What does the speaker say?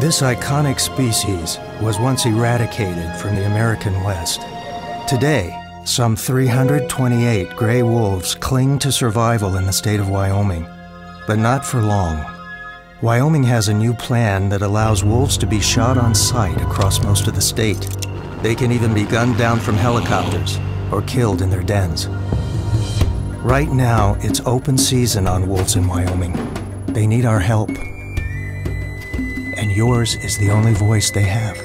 This iconic species was once eradicated from the American West. Today, some 328 gray wolves cling to survival in the state of Wyoming, but not for long. Wyoming has a new plan that allows wolves to be shot on sight across most of the state. They can even be gunned down from helicopters or killed in their dens. Right now, it's open season on wolves in Wyoming. They need our help. And yours is the only voice they have.